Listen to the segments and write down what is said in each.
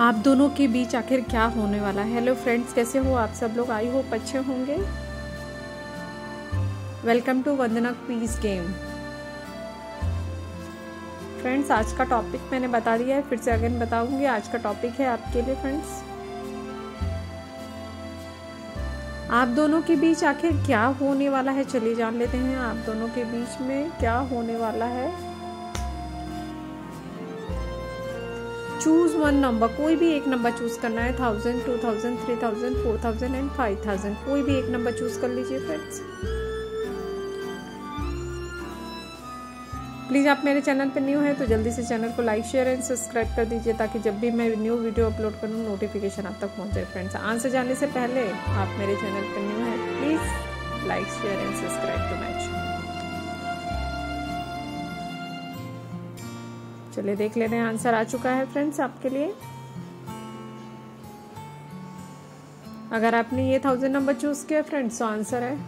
आप दोनों के बीच आखिर क्या होने वाला है? हेलो फ्रेंड्स कैसे हो आप सब लोग? आई होप अच्छे होंगे। Welcome to Vandana piece game friends आज का टॉपिक मैंने बता दिया है, फिर से अगेन बताऊँगी। आज का टॉपिक है आपके लिए फ्रेंड्स आप दोनों के बीच आखिर क्या होने वाला है? चलिए जान लेते हैं, आप दोनों के बीच में क्या होने वाला है। चूज़ वन नंबर कोई भी एक नंबर चूज़ करना है thousand two thousand three thousand four thousand and five thousand कोई भी एक नंबर चूज़ कर लीजिए फ्रेंड्स प्लीज़ आप मेरे चैनल पर न्यू है तो जल्दी से चैनल को लाइक शेयर एंड सब्सक्राइब कर दीजिए, ताकि जब भी मैं न्यू वीडियो अपलोड करूँ नोटिफिकेशन आप तक पहुँच जाए फ्रेंड्स आंसर जाने से पहले आप मेरे चैनल पर न्यू है please like share and subscribe चलिए देख लेते हैं आंसर आ चुका है फ्रेंड्स आपके लिए। अगर आपने ये थाउज़ेंड नंबर चूज़ किया फ्रेंड्स तो आंसर है।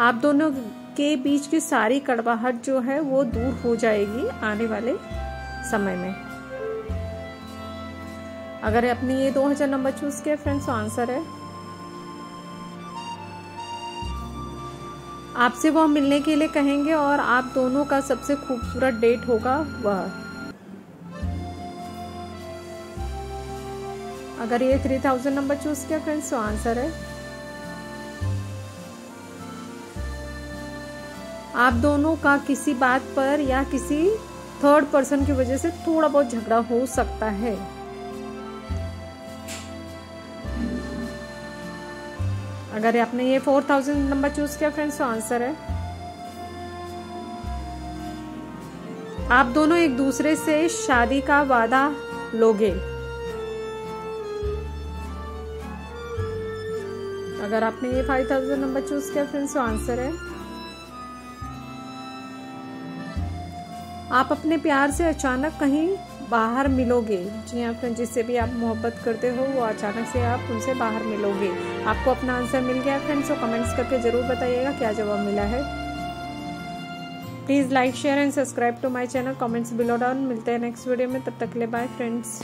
आप दोनों के बीच की सारी कड़वाहट जो है, वो दूर हो जाएगी आने वाले समय में। अगर आपने ये 2000 नंबर चूज़ किया फ्रेंड्स तो आंसर है। आपसे वो मिलने के लिए कहेंगे और आप दोनों का सबसे खूबसूरत डेट होगा वह। अगर ये थ्री थाउज़ेंड नंबर चूज़ किया फ्रेंड्स तो आंसर है। आप दोनों का किसी बात पर या किसी थर्ड पर्सन की वजह से थोड़ा बहुत झगड़ा हो सकता है। अगर आपने ये फोर थाउज़ेंड नंबर चूज़ किया फ्रेंड्स तो आंसर है। आप दोनों एक दूसरे से शादी का वादा लोगे। अगर आपने ये फाइव थाउज़ेंड नंबर चूज़ किया फ्रेंड्स तो आंसर है। आप अपने प्यार से अचानक कहीं बाहर मिलोगे, जी हाँ फ्रेंड जिससे भी आप मोहब्बत करते हो, वो अचानक से आप उनसे बाहर मिलोगे। आपको अपना आंसर मिल गया फ्रेंड्स तो कमेंट्स करके ज़रूर बताइएगा क्या जवाब मिला है। Please like share and subscribe to my channel comments below down मिलते हैं नेक्स्ट वीडियो में, तब तक ले बाय फ्रेंड्स